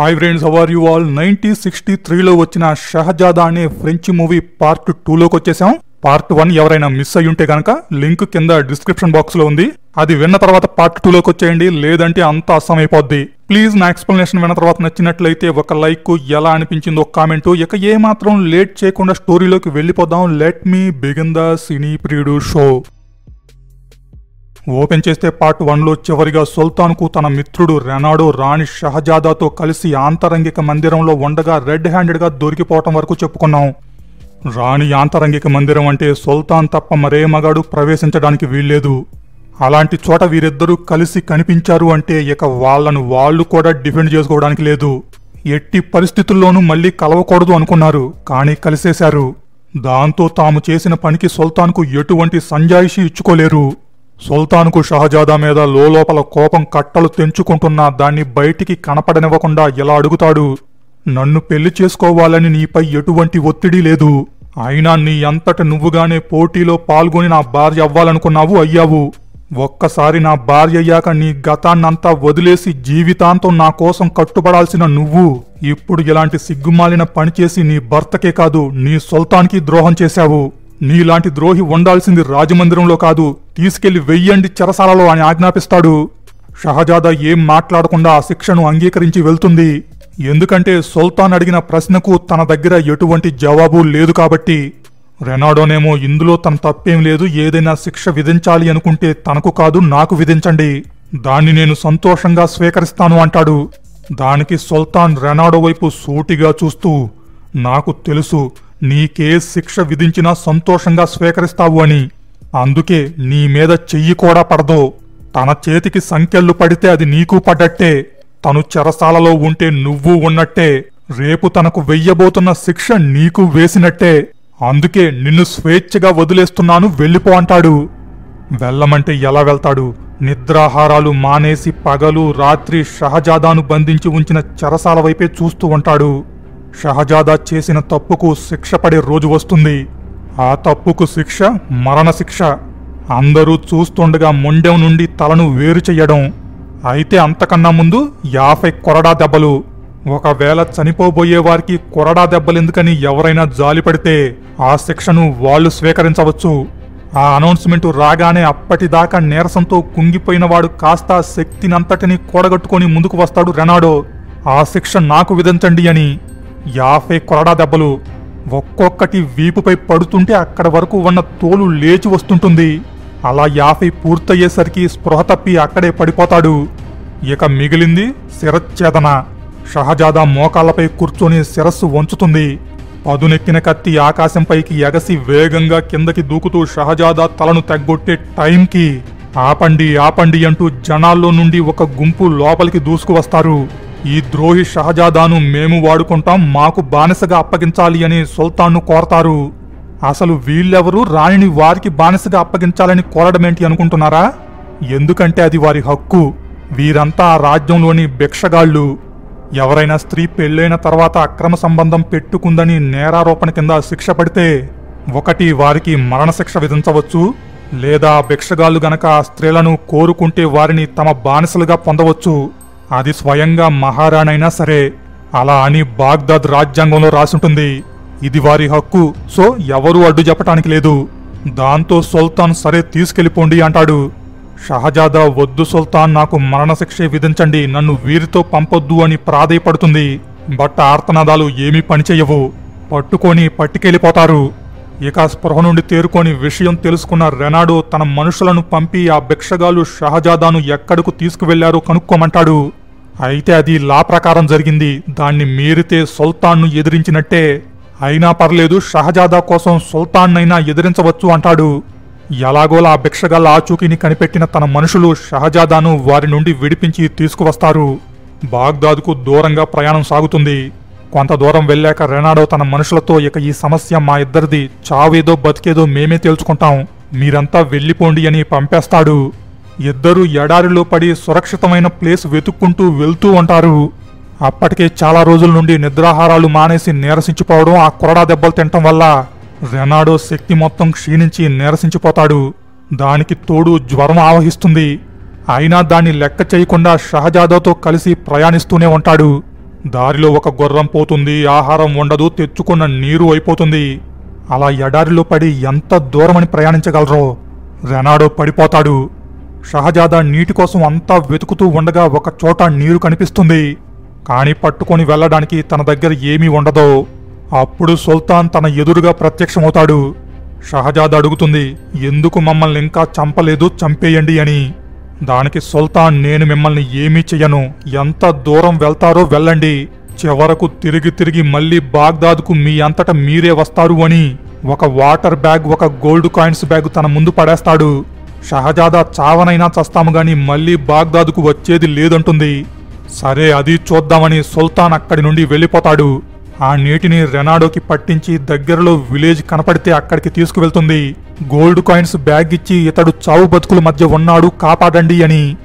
Hi friends how are you all nineteen sixty త్రీలో వచ్చిన షహజాదా అనే ఫ్రెంచ్ మూవీ పార్ట్ టూలోకి వచ్చేసాం. పార్ట్ వన్ ఎవరైనా మిస్ అయ్యి ఉంటే గనక లింక్ కింద డిస్క్రిప్షన్ బాక్స్లో ఉంది. అది విన్న తర్వాత పార్ట్ టూలోకి వచ్చేయండి లేదంటే అంత అసమైపోద్ది. ప్లీజ్ నా ఎక్స్ప్లెనేషన్ విన్న తర్వాత నచ్చినట్లయితే ఒక లైక్ ఎలా అనిపించిందో కామెంట్. ఇక ఏ మాత్రం లేట్ చేయకుండా స్టోరీలోకి వెళ్ళిపోదాం. లెట్ మీ బిగిన్ ద సినీ ప్రియుడు షో ఓపెన్ చేస్తే పార్ట్ వన్లో చివరిగా సుల్తాన్కు తన మిత్రుడు రెనాడో రాణి షహజాదాతో కలిసి ఆంతరంగిక మందిరంలో ఉండగా రెడ్ హ్యాండెడ్గా దొరికిపోవటం వరకు చెప్పుకున్నాం. రాణి ఆంతరంగిక మందిరం అంటే సుల్తాన్ తప్ప మరే మగాడు ప్రవేశించడానికి వీల్లేదు. అలాంటి చోట వీరిద్దరూ కలిసి కనిపించారు అంటే ఇక వాళ్ళను వాళ్ళు కూడా డిఫెండ్ చేసుకోవడానికి లేదు. ఎట్టి పరిస్థితుల్లోనూ మళ్ళీ కలవకూడదు అనుకున్నారు కానీ కలిసేశారు. దాంతో తాము చేసిన పనికి సుల్తాన్కు ఎటువంటి సంజాయిషి ఇచ్చుకోలేరు. సుల్తాన్కు షహజాదా మీద లోపల కోపం కట్టలు తెంచుకుంటున్నా దాన్ని బయటికి కనపడనివ్వకుండా ఇలా అడుగుతాడు? నన్ను పెళ్ళి చేసుకోవాలని నీపై ఎటువంటి ఒత్తిడి లేదు. అయినా నీ అంతట నువ్వుగానే పోటీలో పాల్గొని నా భార్య అవ్వాలనుకున్నావు అయ్యావు. ఒక్కసారి నా భార్య అయ్యాక నీ గతాన్నంతా వదిలేసి జీవితాంతం నా కోసం కట్టుబడాల్సిన నువ్వు. ఇప్పుడు ఇలాంటి సిగ్గుమాలిన పనిచేసి నీ భర్తకే కాదు నీ సుల్తాన్కి ద్రోహం చేశావు. నీలాంటి ద్రోహి ఉండాల్సింది రాజమందిరంలో కాదు. తీసుకెళ్ళి వెయ్యండి చెరసాలలో అని ఆజ్ఞాపిస్తాడు. షహజాదా ఏం మాట్లాడకుండా ఆ శిక్షను అంగీకరించి వెళ్తుంది. ఎందుకంటే సుల్తాన్ అడిగిన ప్రశ్నకు తన దగ్గర ఎటువంటి జవాబు లేదు కాబట్టి. రెనాడోనేమో ఇందులో తన తప్పేం లేదు ఏదైనా శిక్ష విధించాలి అనుకుంటే తనకు కాదు నాకు విధించండి. దాన్ని నేను సంతోషంగా స్వీకరిస్తాను అంటాడు. దానికి సుల్తాన్ రెనాడో వైపు సూటిగా చూస్తూ నాకు తెలుసు నీకే శిక్ష విధించినా సంతోషంగా స్వీకరిస్తావు అని. అందుకే నీ మీద చెయ్యి కూడా పడదు. తన చేతికి సంఖ్యలు పడితే అది నీకు పడ్డట్టే. తను చెరసాలలో ఉంటే నువ్వు ఉన్నట్టే. రేపు తనకు వెయ్యబోతున్న శిక్ష నీకు వేసినట్టే. అందుకే నిన్ను స్వేచ్ఛగా వదిలేస్తున్నాను వెళ్ళిపో అంటాడు. వెళ్ళమంటే ఎలా వెళ్తాడు? నిద్రాహారాలు మానేసి పగలు రాత్రి షహజాదాను బంధించి ఉంచిన చెరసాల వైపే చూస్తూ ఉంటాడు. షహజాదా చేసిన తప్పుకు శిక్ష పడే రోజు వస్తుంది. ఆ తప్పుకు శిక్ష మరణశిక్ష అందరూ చూస్తుండగా మొండెం నుండి తలను వేరు చెయ్యడం. అయితే అంతకన్నా ముందు యాభై కొరడా దెబ్బలు. ఒకవేళ చనిపోబోయే వారికి కొరడా దెబ్బలెందుకని ఎవరైనా జాలిపడితే ఆ శిక్షను వాళ్ళు స్వీకరించవచ్చు. ఆ అనౌన్స్మెంట్ రాగానే అప్పటిదాకా నీరసంతో కుంగిపోయినవాడు కాస్త శక్తినంతటిని కూడగట్టుకొని ముందుకు వస్తాడు రెనాడో. ఆ శిక్ష నాకు విధించండి అని యాభై కొరడా దెబ్బలు ఒక్కొక్కటి వీపుపై పడుతుంటే అక్కడ వరకు ఉన్న తోలు లేచి వస్తుంటుంది. అలా యాభై పూర్తయ్యేసరికి స్పృహ తప్పి అక్కడే పడిపోతాడు. ఇక మిగిలింది శిరచ్ఛేదన షహజాదా మోకాళ్ళపై కూర్చొని శిరస్సు వంచుతుంది. పదునెక్కిన కత్తి ఆకాశంపైకి ఎగసి వేగంగా కిందకి దూకుతూ షహజాదా తలను తెగ్గొట్టే టైంకి ఆపండి ఆపండి అంటూ జనాల్లో నుండి ఒక గుంపు లోపలికి దూసుకువస్తారు. ఈ ద్రోహి షహజాదాను మేము వాడుకుంటాం మాకు బానిసగా అప్పగించాలి అని సుల్తాన్ను కోరతారు. అసలు వీళ్ళెవరూ రాణిని వారికి బానిసగా అప్పగించాలని కోరడమేంటి అనుకుంటున్నారా? ఎందుకంటే అది వారి హక్కు. వీరంతా రాజ్యంలోని భిక్షగాళ్ళు. ఎవరైనా స్త్రీ పెళ్ళైన తర్వాత అక్రమ సంబంధం పెట్టుకుందని నేరారోపణ కింద శిక్ష పడితే ఒకటి వారికి మరణశిక్ష విధించవచ్చు లేదా భిక్షగాళ్ళు గనక స్త్రీలను కోరుకుంటే వారిని తమ బానిసలుగా పొందవచ్చు. అది స్వయంగా మహారాణైనా సరే. అలా అని బాగ్దాద్ రాజ్యాంగంలో రాసుంటుంది. ఇది వారి హక్కు. సో ఎవరూ అడ్డు చెప్పటానికి లేదు. దాంతో సుల్తాన్ సరే తీసుకెళ్ళిపోండి అంటాడు. షహజాదా వద్దు సుల్తాన్ నాకు మరణశిక్ష విధించండి. నన్ను వీరితో పంపొద్దు అని ప్రాధేయపడుతుంది. బట్ ఆర్తనాదాలు ఏమీ పనిచేయవు పట్టుకొని పట్టుకెళ్ళిపోతారు. ఇక స్పృహ నుండి తేరుకొని విషయం తెలుసుకున్న రెనాడో తన మనుషులను పంపి ఆ భిక్షగాలు షహజాదాను ఎక్కడకు తీసుకువెళ్ళారో కనుక్కోమంటాడు. అయితే అది లా ప్రకారం జరిగింది. దాన్ని మీరితే సుల్తాన్ను ఎదిరించినట్టే. అయినా పర్లేదు షహజాదా కోసం సుల్తాన్నైనా ఎదిరించవచ్చు అంటాడు. ఎలాగోలా ఆ ఆచూకీని కనిపెట్టిన తన మనుషులు షహజాదాను వారి నుండి విడిపించి తీసుకువస్తారు. బాగ్దాద్కు దూరంగా ప్రయాణం సాగుతుంది. కొంత దూరం వెళ్ళాక రెనాడో తన మనుషులతో ఇక ఈ సమస్య మా ఇద్దరిది. చావేదో బతికేదో మేమే తేల్చుకుంటాం. మీరంతా వెళ్ళిపోండి అని పంపేస్తాడు. ఇద్దరు ఎడారిలో పడి సురక్షితమైన ప్లేస్ వెతుక్కుంటూ వెళ్తూ ఉంటారు. అప్పటికే చాలా రోజుల నుండి నిద్రాహారాలు మానేసి నీరసించిపోవడం ఆ కొరడా దెబ్బలు తినటం వల్ల రెనాడో శక్తి మొత్తం క్షీణించి నీరసించిపోతాడు. దానికి తోడు జ్వరం ఆవహిస్తుంది. అయినా దాన్ని లెక్క చేయకుండా షహజాదాతో కలిసి ప్రయాణిస్తూనే ఉంటాడు. దారిలో ఒక గుర్రం పోతుంది ఆహారం ఉండదు తెచ్చుకున్న నీరు అయిపోతుంది. అలా ఎడారిలో పడి ఎంత దూరమని ప్రయాణించగలరో? రెనాడో పడిపోతాడు. షహజాదా నీటి కోసం అంతా వెతుకుతూ ఉండగా ఒక చోట నీరు కనిపిస్తుంది. కాని పట్టుకొని వెళ్ళడానికి తన దగ్గర ఏమీ ఉండదో. అప్పుడు సుల్తాన్ తన ఎదురుగా ప్రత్యక్షమవుతాడు. షహజాదా అడుగుతుంది ఎందుకు మమ్మల్ని ఇంకా చంపలేదు? చంపేయండి అని. దానికి సుల్తాన్ నేను మిమ్మల్ని ఏమీ చెయ్యను. ఎంత దూరం వెళ్తారో వెళ్ళండి. చివరకు తిరిగి తిరిగి మళ్ళీ బాగ్దాద్కు మీ అంతట మీరే వస్తారు అని. ఒక వాటర్ బ్యాగ్ ఒక గోల్డ్ కాయిన్స్ బ్యాగ్ తన ముందు పడేస్తాడు. షహజాదా చావనైనా చస్తాము గాని మళ్ళీ బాగ్దాదుకు వచ్చేది లేదంటుంది. సరే అది చూద్దామని సుల్తాన్ అక్కడి నుండి వెళ్ళిపోతాడు. ఆ నీటిని రెనాడోకి పట్టించి దగ్గరలో విలేజ్ కనపడితే అక్కడికి తీసుకువెళ్తుంది. గోల్డ్ కాయిన్స్ బ్యాగ్ ఇచ్చి ఇతడు చావు బతుకుల మధ్య ఉన్నాడు కాపాడండి అని.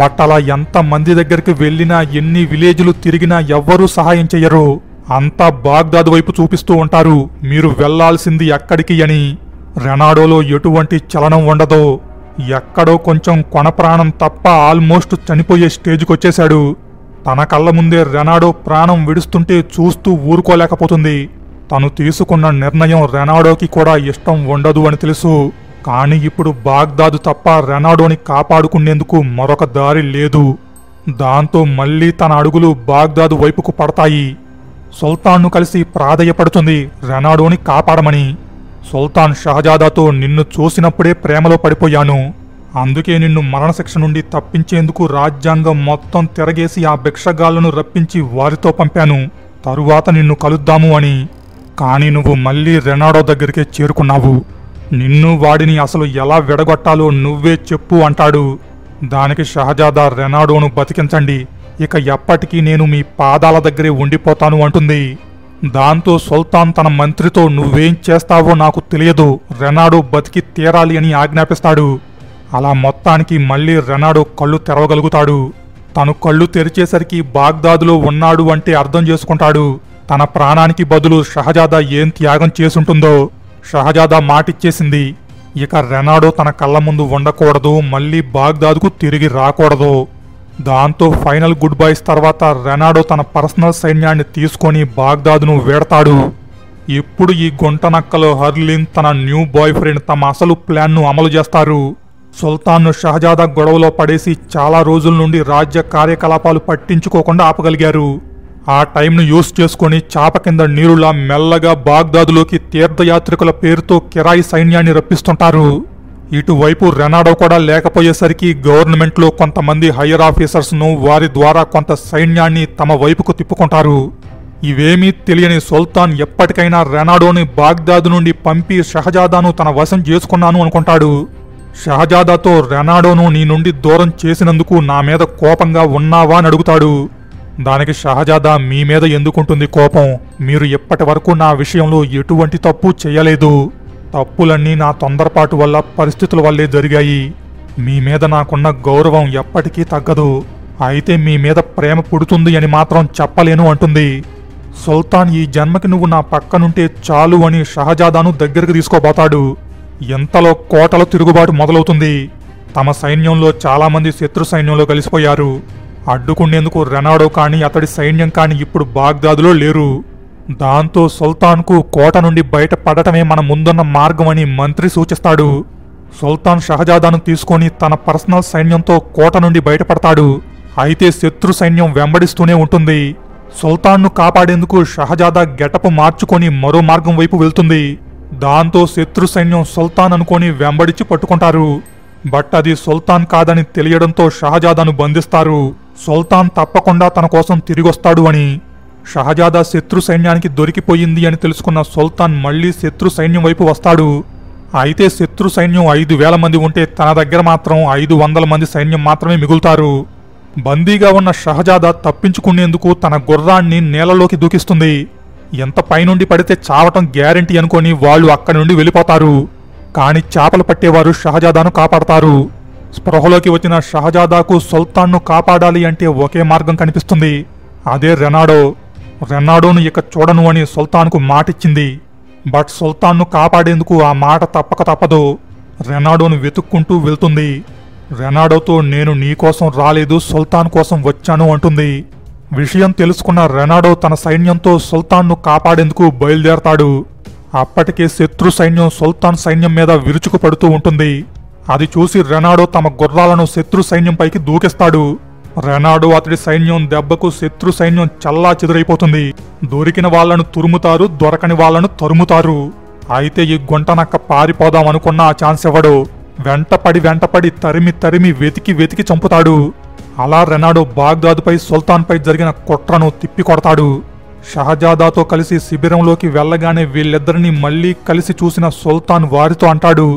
బట్ అలా ఎంత మంది దగ్గరికి వెళ్ళినా ఎన్ని విలేజ్లు తిరిగినా ఎవ్వరూ సహాయం చెయ్యరు. అంతా బాగ్దాద్ వైపు చూపిస్తూ ఉంటారు. మీరు వెళ్ళాల్సింది ఎక్కడికి అని. రెనాడోలో ఎటువంటి చలనం ఉండదు. ఎక్కడో కొంచెం కొనప్రాణం తప్ప ఆల్మోస్ట్ చనిపోయే స్టేజ్కి వచ్చేశాడు. తన కళ్ళ ముందే రెనాడో ప్రాణం విడుస్తుంటే చూస్తూ ఊరుకోలేకపోతుంది. తను తీసుకున్న నిర్ణయం రెనాడోకి కూడా ఇష్టం ఉండదు అని తెలుసు. కానీ ఇప్పుడు బాగ్దాదు తప్ప రెనాడోని కాపాడుకునేందుకు మరొక దారి లేదు. దాంతో మళ్ళీ తన అడుగులు బాగ్దాదు వైపుకు పడతాయి. సుల్తాన్ను కలిసి ప్రాధేయపడుతుంది రెనాడోని కాపాడమని. సుల్తాన్ షహజాదాతో నిన్ను చూసినప్పుడే ప్రేమలో పడిపోయాను. అందుకే నిన్ను మరణశిక్ష నుండి తప్పించేందుకు రాజ్యాంగం మొత్తం తిరగేసి ఆ భిక్షగాళ్ళను రప్పించి వారితో పంపాను. తరువాత నిన్ను కలుద్దాము అని. కానీ నువ్వు మళ్ళీ రెనాడో దగ్గరికే చేరుకున్నావు. నిన్ను వాడిని అసలు ఎలా విడగొట్టాలో నువ్వే చెప్పు అంటాడు. దానికి షహజాదా రెనాడోను బతికించండి. ఇక ఎప్పటికీ నేను మీ పాదాల దగ్గరే ఉండిపోతాను అంటుంది. దాంతో సుల్తాన్ తన మంత్రితో నువ్వేం చేస్తావో నాకు తెలియదు. రెనాడో బతికి తీరాలి అని ఆజ్ఞాపిస్తాడు. అలా మొత్తానికి మళ్ళీ రెనాడో కళ్ళు తెరవగలుగుతాడు. తను కళ్ళు తెరిచేసరికి బాగ్దాదులో ఉన్నాడు అంటే అర్థం చేసుకుంటాడు. తన ప్రాణానికి బదులు షహజాదా ఏం త్యాగం చేసుంటుందో షహజాదా మాటిచ్చేసింది. ఇక రెనాడో తన కళ్ళ ముందు ఉండకూడదు మళ్ళీ బాగ్దాదుకు తిరిగి రాకూడదు. దాంతో ఫైనల్ గుడ్ బైస్ తర్వాత రెనాడో తన పర్సనల్ సైన్యాన్ని తీసుకొని బాగ్దాదును వేడతాడు. ఇప్పుడు ఈ గుంటనక్కలో హర్లిన్ తన న్యూ బాయ్ ఫ్రెండ్ తమ అసలు ప్లాన్ను అమలు చేస్తారు. సుల్తాన్ను షహజాదా గొడవలో పడేసి చాలా రోజుల నుండి రాజ్య కార్యకలాపాలు పట్టించుకోకుండా ఆపగలిగారు. ఆ టైంను యూస్ చేసుకొని చాప కింద నీరులా మెల్లగా బాగ్దాదులోకి తీర్థయాత్రికుల పేరుతో కిరాయి సైన్యాన్ని రప్పిస్తుంటారు. ఇటువైపు రెనాడో కూడా లేకపోయేసరికి గవర్నమెంట్లో కొంతమంది హయ్యర్ ఆఫీసర్స్ను వారి ద్వారా కొంత సైన్యాన్ని తమ వైపుకు తిప్పుకుంటారు. ఇవేమీ తెలియని సుల్తాన్ ఎప్పటికైనా రెనాడోని బాగ్దాదు నుండి పంపి షహజాదాను తన వశం చేసుకున్నాను అనుకుంటాడు. షహజాదాతో రెనాడోను నీ నుండి దూరం చేసినందుకు నా మీద కోపంగా ఉన్నావా అని అడుగుతాడు. దానికి షహజాదా మీ మీద ఎందుకుంటుంది కోపం? మీరు ఎప్పటి వరకు నా విషయంలో ఎటువంటి తప్పు చేయలేదు. తప్పులన్నీ నా తొందరపాటు వల్ల పరిస్థితుల వల్లే జరిగాయి. మీ మీద నాకున్న గౌరవం ఎప్పటికీ తగ్గదు. అయితే మీ మీద ప్రేమ పుడుతుంది అని మాత్రం చెప్పలేను అంటుంది. సుల్తాన్ ఈ జన్మకి నువ్వు నా పక్కనుంటే చాలు అని షహజాదాను దగ్గరకు తీసుకోబోతాడు. ఎంతలో కోటలో తిరుగుబాటు మొదలవుతుంది. తమ సైన్యంలో చాలామంది శత్రు సైన్యంలో కలిసిపోయారు. అడ్డుకునేందుకు రెనాడో కానీ అతడి సైన్యం కానీ ఇప్పుడు బాగ్దాదులో లేరు. దాంతో సుల్తాన్కు కోట నుండి బయటపడటమే మన ముందున్న మార్గమని మంత్రి సూచిస్తాడు. సుల్తాన్ షహజాదాను తీసుకొని తన పర్సనల్ సైన్యంతో కోట నుండి బయటపడతాడు అయితే శత్రు సైన్యం వెంబడిస్తూనే ఉంటుంది. సుల్తాన్ను కాపాడేందుకు షహజాదా గెటపు మార్చుకొని మరో మార్గం వైపు వెళ్తుంది. దాంతో శత్రు సైన్యం సుల్తాన్ అనుకొని వెంబడిచి పట్టుకుంటారు. బట్ అది సుల్తాన్ కాదని తెలియడంతో షహజాదాను బంధిస్తారు. సుల్తాన్ తప్పకుండా తన కోసం తిరిగొస్తాడు అని షహజాదా శత్రు సైన్యానికి దొరికిపోయింది అని తెలుసుకున్న సుల్తాన్ మళ్ళీ శత్రు సైన్యం వైపు వస్తాడు. అయితే శత్రు సైన్యం ఐదు వేల మంది ఉంటే తన దగ్గర మాత్రం ఐదు వందల మంది సైన్యం మాత్రమే మిగులుతారు. బందీగా ఉన్న షహజాదా తప్పించుకునేందుకు తన గుర్రాన్ని నేలలోకి దూకిస్తుంది. ఎంత పైనుండి పడితే చావటం గ్యారెంటీ అనుకొని వాళ్ళు అక్కడి నుండి వెళ్ళిపోతారు. కాని చేపలు పట్టేవారు షహజాదాను కాపాడతారు. స్పృహలోకి వచ్చిన షహజాదాకు సుల్తాన్ను కాపాడాలి అంటే ఒకే మార్గం కనిపిస్తుంది. అదే రెనాడో. రెనాడోను ఇక చూడను అని సుల్తాన్కు మాటిచ్చింది. బట్ సుల్తాన్ను కాపాడేందుకు ఆ మాట తప్పక తప్పదు. రెనాడోను వెతుక్కుంటూ వెళ్తుంది. రెనాడోతో నేను నీకోసం రాలేదు సుల్తాన్ కోసం వచ్చాను అంటుంది. విషయం తెలుసుకున్న రెనాడో తన సైన్యంతో సుల్తాన్ను కాపాడేందుకు బయలుదేరతాడు. అప్పటికే శత్రు సైన్యం సుల్తాన్ సైన్యం మీద విరుచుకుపడుతూ ఉంటుంది. అది చూసి రెనాడో తమ గుర్రాలను శత్రు సైన్యంపైకి దూకిస్తాడు. రెనాడో అతడి సైన్యం దెబ్బకు శత్రు సైన్యం చల్లా చెదురైపోతుంది. దొరికిన వాళ్ళను తురుముతారు దొరకని వాళ్ళను తరుముతారు. అయితే ఈ గుంటనక్క పారిపోదాం అనుకున్న ఆ ఛాన్స్ ఇవ్వడు వెంటపడి వెంటపడి తరిమి తరిమి వెతికి వెతికి చంపుతాడు. అలా రెనాడో బాగ్దాదుపై సుల్తాన్పై జరిగిన కుట్రను తిప్పికొడతాడు. షహజాదాతో కలిసి శిబిరంలోకి వెళ్ళగానే వీళ్ళిద్దరిని మళ్ళీ కలిసి చూసిన సుల్తాన్ వారితో అంటాడు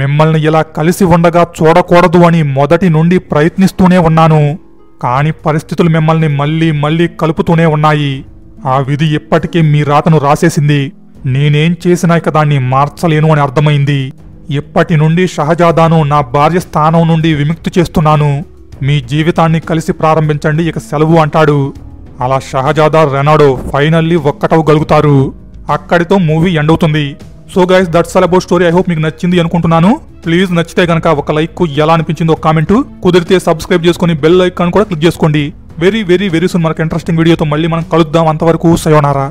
మిమ్మల్ని ఇలా కలిసి ఉండగా చూడకూడదు అని మొదటి నుండి ప్రయత్నిస్తూనే ఉన్నాను. కాని పరిస్థితులు మిమ్మల్ని మళ్ళీ మళ్ళీ కలుపుతూనే ఉన్నాయి. ఆ విధి ఇప్పటికే మీ రాతను రాసేసింది. నేనేం చేసినా ఇక దాన్ని మార్చలేను అని అర్థమైంది. ఇప్పటి నుండి షహజాదాను నా భార్య స్థానం నుండి విముక్తి చేస్తున్నాను. మీ జీవితాన్ని కలిసి ప్రారంభించండి ఇక సెలవు అంటాడు. అలా షహజాదా రెనాడో ఫైనల్లీ ఒక్కటవగలుగుతారు అక్కడితో మూవీ ఎండ్ అవుతుంది so guys that's all about story I hope మీకు నచ్చింది అనుకుంటున్నాను. ప్లీజ్ నచ్చితే గనక ఒక లైక్ ఎలా అనిపించిందో ఒక కామెంట్. కుదిరితే సబ్స్క్రైబ్ చేసుకొని బెల్ ఐకాన్ కూడా క్లిక్ చేసుకోండి. వెరీ వెరీ వెరీ సూన్ మనకు ఇంట్రెస్టింగ్ వీడియోతో మళ్ళీ మనం కలుద్దాం. అంతవరకు సయోనారా.